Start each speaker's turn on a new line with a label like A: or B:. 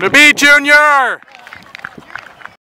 A: To be Jr.